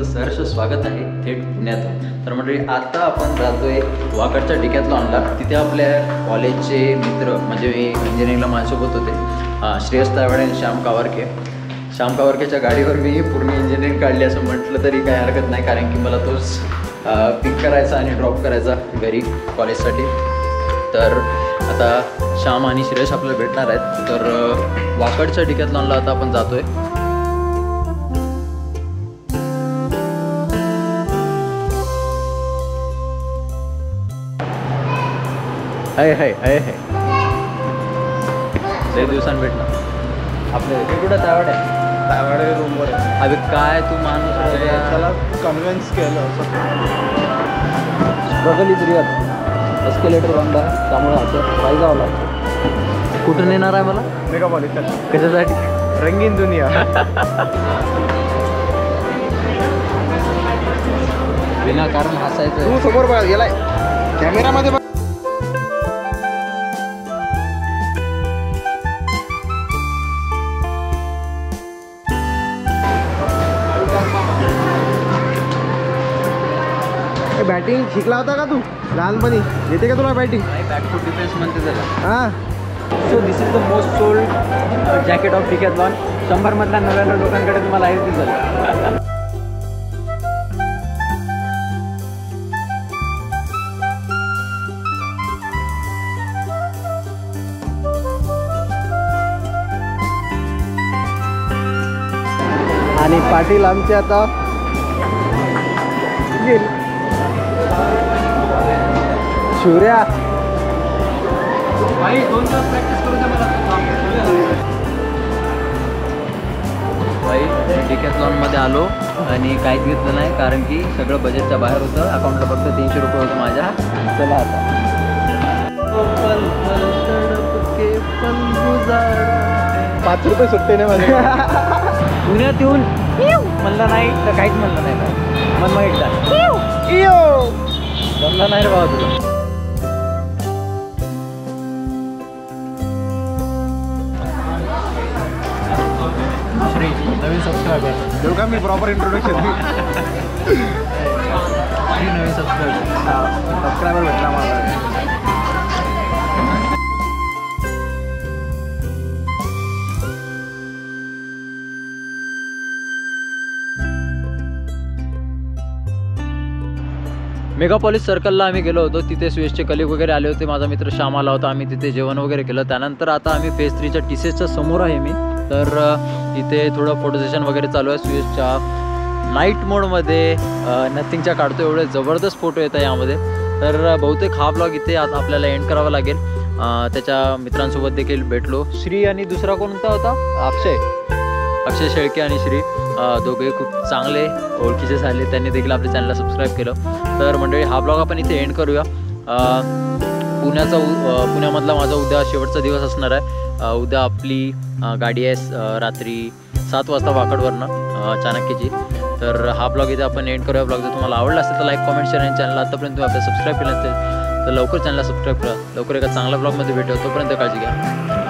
तुमचं सहर्ष स्वागत आहे थेट पुण्यातून तर मंडळी आता आपण जातोय वाकडच्या डिक्यातला तिथे आपल्या कॉलेजचे मित्र म्हणजे मी इंजिनिअरिंगला माझ्यासोबत होते. श्रेयस तावडे आणि श्याम कावारके श्याम कावारकेच्या गाडीवर मी पूर्ण इंजिनिअरिंग काढली असं म्हटलं तरी काही हरकत नाही कारण की मला तोच पिक करायचा आणि ड्रॉप करायचा घरी कॉलेजसाठी तर आता श्याम आणि श्रेयस आपल्याला भेटणार आहेत. तर वाकडच्या डिकॅथलॉनला आता आपण जातोय. हाय हाय हाय हाय. लय दिवसांनी भेटणार आपले कुठं त्यावड? आहे त्यावेळे रूमवर आहे. अबे काय तू माणूस अरे, त्याला कन्व्हिन्स केलं असं. स्ट्रगल इज रिअल एस्केलेटर बंद आहे त्यामुळे असं पाहिजे आला कुठून नेणार आहे मला? मेगा पॉलिकल कशासाठी? रंगीन दुनिया. विनाकारण हसायचं तू समोर बघा गेलाय कॅमेरामध्ये बघ. बॅटिंग शिकला होता का तू? लहानपणी. येते का तुला बॅटिंग टू डिफेन्स म्हणते त्याला हा. So this is the most sold jacket of Decathlon शंभरमधल्या नव्याण्णव लोकांकडे तुम्हाला हेच दिसेल. आणि पाटील आमचे आता गेले. शिवऱ्या. डिकॅथलॉनमध्ये आलो आणि काहीच घेतलं नाही कारण की सगळं बजेटच्या बाहेर होतं. अकाउंटला फक्त तीनशे रुपये होतं माझ्या. चला आता. पाच रुपये सुट्टे नाही माझे. पुण्यात येऊन म्हणलं नाही तर काहीच म्हणलं नाही. भाऊ. मन माहीत जमलं नाही रे बाबा तुला. newin subscriber. Dulu kami proper introduction. Newin subscriber. Subscriber. मेगापॉलिस सर्कलला आम्ही गेलो होतो. तिथे स्वेसचे कलिग वगैरे आले होते. माझा मित्र श्याम आला होता. आम्ही तिथे जेवण वगैरे केलं. त्यानंतर आता आम्ही फेज थ्रीच्या टी सी एसच्या समोर आहे मी. तर इथे थोडं फोटो सेशन वगैरे चालू आहे स्वेसच्या नाईट मोडमध्ये नथिंगच्या काढतो एवढे जबरदस्त फोटो येत आहे यामध्ये. तर बहुतेक हा ब्लॉग इथे आता आपल्याला एंड करावा लागेल. त्याच्या मित्रांसोबत देखील भेटलो. श्री आणि दुसरा कोणता होता? अक्षय. अक्षय शेळके आणि श्री. दोघे खूप चांगले ओळखीचे झाले. त्यांनी देखील आपल्या चॅनलला सबस्क्राईब केलं. तर मंडळी हा ब्लॉग आपण इथे एंड करूया. पुण्याचा उ- पुण्यामधला माझा उद्या शेवटचा दिवस असणार आहे. उद्या आपली गाडी आहे रात्री सात वाजता वाकडवरनं चाणक्यची. तर हा ब्लॉग इथे आपण एंड करूया. ब्लॉग जर तुम्हाला आवडला असेल तर लाईक कॉमेंट शेअर आणि चॅनल आतापर्यंत तुम्ही आपल्या सबस्क्राईब केलं असेल तर लवकर चॅनलला सबस्क्राईब करा. लवकर एका चांगल्या ब्लॉगमध्ये भेटू तोपर्यंत काळजी घ्या.